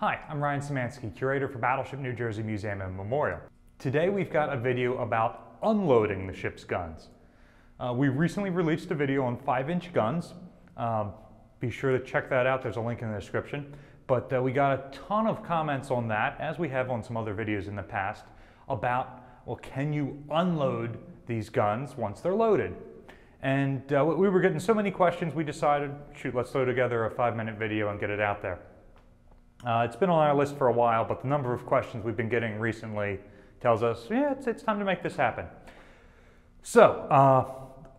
Hi, I'm Ryan Szymanski, curator for Battleship New Jersey Museum and Memorial. Today we've got a video about unloading the ship's guns. Uh, we recently released a video on 5-inch guns. Um, be sure to check that out, there's a link in the description. But uh, we got a ton of comments on that, as we have on some other videos in the past, about, well, can you unload these guns once they're loaded? And uh, we were getting so many questions, we decided, shoot, let's throw together a five minute video and get it out there. Uh, it's been on our list for a while, but the number of questions we've been getting recently tells us, yeah, it's, it's time to make this happen. So, uh,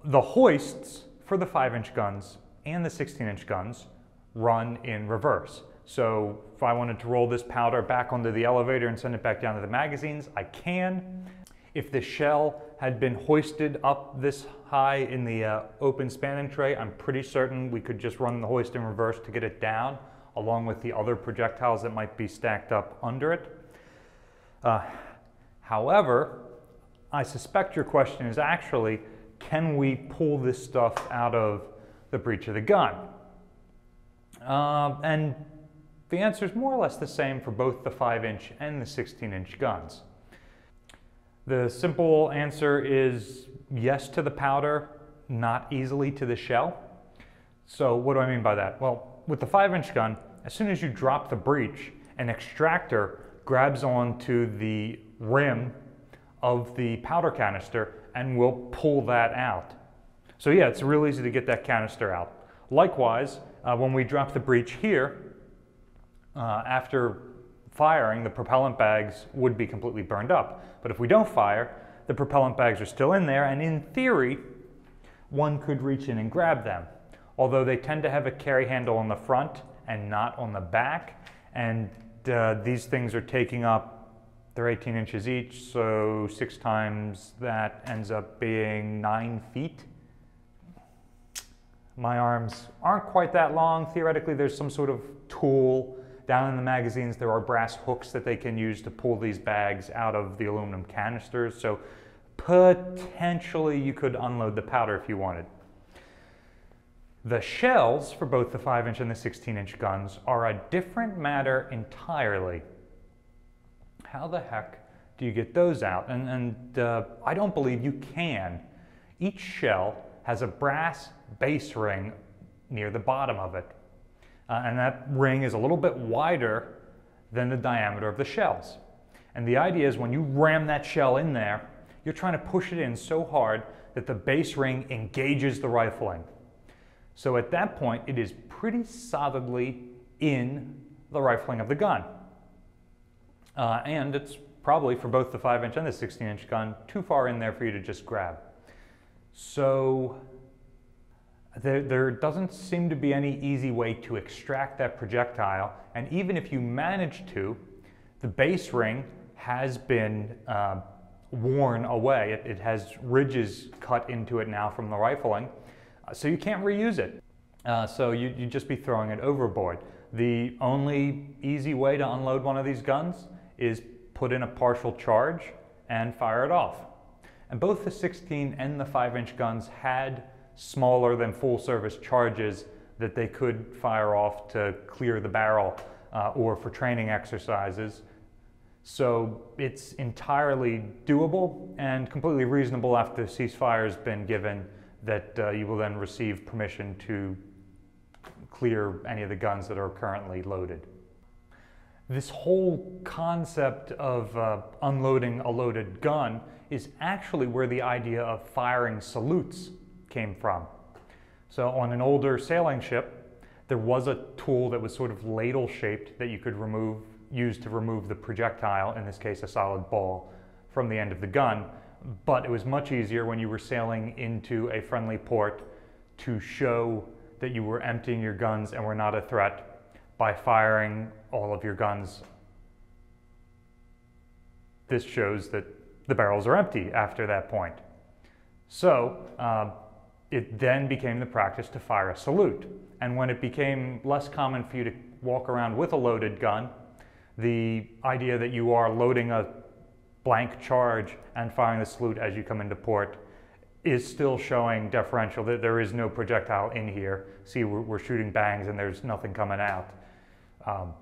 the hoists for the 5-inch guns and the 16-inch guns run in reverse. So if I wanted to roll this powder back onto the elevator and send it back down to the magazines, I can. If the shell had been hoisted up this high in the uh, open spanning tray, I'm pretty certain we could just run the hoist in reverse to get it down, along with the other projectiles that might be stacked up under it. Uh, however, I suspect your question is actually, can we pull this stuff out of the breech of the gun? Uh, and the answer is more or less the same for both the 5-inch and the 16-inch guns. The simple answer is yes to the powder, not easily to the shell. So what do I mean by that? Well, with the 5-inch gun, as soon as you drop the breech, an extractor grabs onto the rim of the powder canister and will pull that out. So yeah, it's real easy to get that canister out. Likewise, uh, when we drop the breech here, uh, after firing, the propellant bags would be completely burned up. But if we don't fire, the propellant bags are still in there, and in theory, one could reach in and grab them. Although they tend to have a carry handle on the front and not on the back, and uh, these things are taking up, they're 18 inches each, so six times that ends up being nine feet. My arms aren't quite that long. Theoretically, there's some sort of tool down in the magazines, there are brass hooks that they can use to pull these bags out of the aluminum canisters. So potentially you could unload the powder if you wanted. The shells for both the 5 inch and the 16 inch guns are a different matter entirely. How the heck do you get those out? And, and uh, I don't believe you can. Each shell has a brass base ring near the bottom of it uh, and that ring is a little bit wider than the diameter of the shells. And the idea is when you ram that shell in there, you're trying to push it in so hard that the base ring engages the rifling. So at that point, it is pretty solidly in the rifling of the gun. Uh, and it's probably for both the 5 inch and the 16 inch gun too far in there for you to just grab. So there, there, doesn't seem to be any easy way to extract that projectile. And even if you manage to, the base ring has been uh, worn away. It, it, has ridges cut into it now from the rifling. Uh, so you can't reuse it. Uh, so you, would just be throwing it overboard. The only easy way to unload one of these guns is put in a partial charge and fire it off. And both the 16 and the 5 inch guns had smaller than full service charges that they could fire off to clear the barrel uh, or for training exercises. So it's entirely doable and completely reasonable after the ceasefire has been given that uh, you will then receive permission to clear any of the guns that are currently loaded. This whole concept of uh, unloading a loaded gun is actually where the idea of firing salutes came from. So on an older sailing ship, there was a tool that was sort of ladle shaped that you could remove, use to remove the projectile, in this case a solid ball, from the end of the gun. But it was much easier when you were sailing into a friendly port to show that you were emptying your guns and were not a threat by firing all of your guns. This shows that the barrels are empty after that point. So, uh, it then became the practice to fire a salute. And when it became less common for you to walk around with a loaded gun, the idea that you are loading a blank charge and firing the salute as you come into port is still showing deferential that there is no projectile in here. See, we're, we're shooting bangs and there's nothing coming out. Um,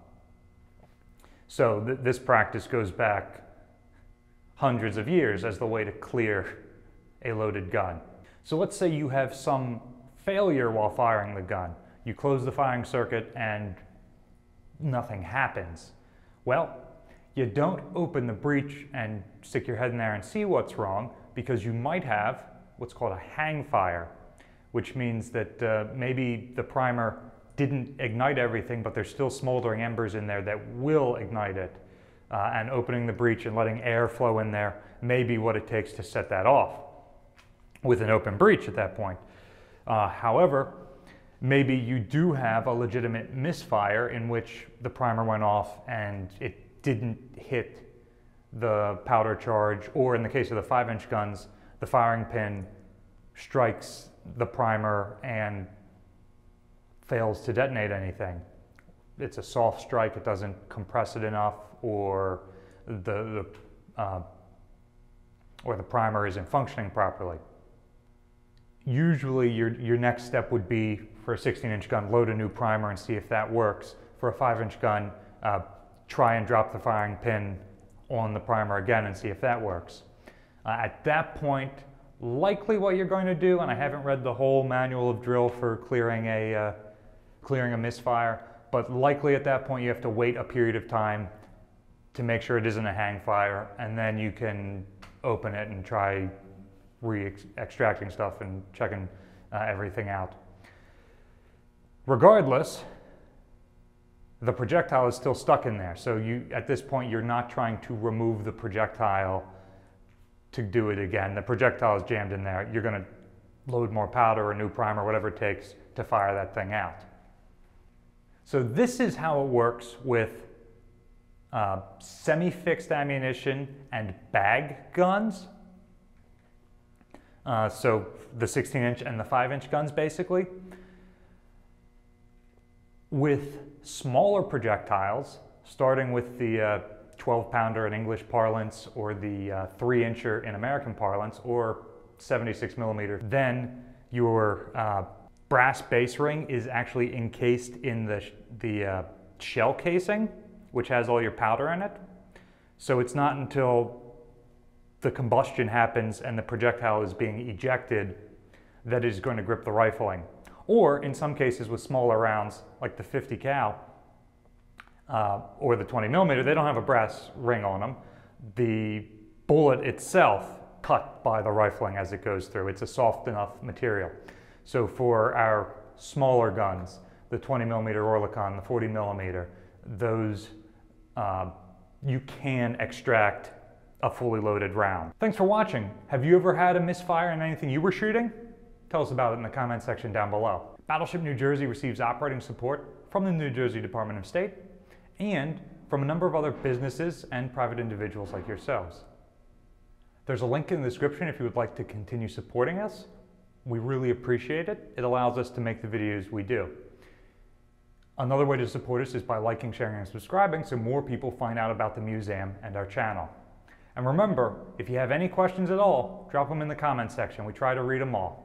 So th- this practice goes back hundreds of years as the way to clear a loaded gun. So let's say you have some failure while firing the gun. You close the firing circuit and nothing happens. Well, you don't open the breech and stick your head in there and see what's wrong because you might have what's called a hang fire, which means that uh, maybe the primer didn't ignite everything, but there's still smoldering embers in there that will ignite it. Uh, and opening the breech and letting air flow in there may be what it takes to set that off with an open breech at that point. Uh, however, maybe you do have a legitimate misfire in which the primer went off and it didn't hit the powder charge, or in the case of the five inch guns, the firing pin strikes the primer and fails to detonate anything. It's a soft strike, it doesn't compress it enough, or the, the uh, or the primer isn't functioning properly. Usually your, your next step would be for a 16 inch gun, load a new primer and see if that works. For a five inch gun, uh, try and drop the firing pin on the primer again and see if that works. Uh, at that point, likely what you're going to do, and I haven't read the whole manual of drill for clearing a, uh, clearing a misfire, but likely at that point you have to wait a period of time to make sure it isn't a hang fire, and then you can open it and try re-extracting stuff and checking uh, everything out. Regardless, the projectile is still stuck in there. So you, at this point, you're not trying to remove the projectile to do it again. The projectile is jammed in there. You're going to load more powder or new primer, whatever it takes to fire that thing out. So this is how it works with uh, semi-fixed ammunition and bag guns. Uh, so the 16 inch and the 5 inch guns basically. With smaller projectiles, starting with the uh, 12 pounder in English parlance or the uh, 3 incher in American parlance or 76 millimeter, then your uh, brass base ring is actually encased in the, the uh, shell casing, which has all your powder in it. So it's not until the combustion happens and the projectile is being ejected that is going to grip the rifling. Or in some cases with smaller rounds, like the 50 cal uh, or the 20 millimeter, they don't have a brass ring on them. The bullet itself cut by the rifling as it goes through. It's a soft enough material. So for our smaller guns, the 20 millimeter Oerlikon, the 40 millimeter, those uh, you can extract a fully loaded round. Thanks for watching. Have you ever had a misfire in anything you were shooting? Tell us about it in the comment section down below. Battleship New Jersey receives operating support from the New Jersey Department of State and from a number of other businesses and private individuals like yourselves. There's a link in the description if you would like to continue supporting us. We really appreciate it. It allows us to make the videos we do. Another way to support us is by liking, sharing, and subscribing so more people find out about the museum and our channel. And remember, if you have any questions at all, drop them in the comments section. We try to read them all.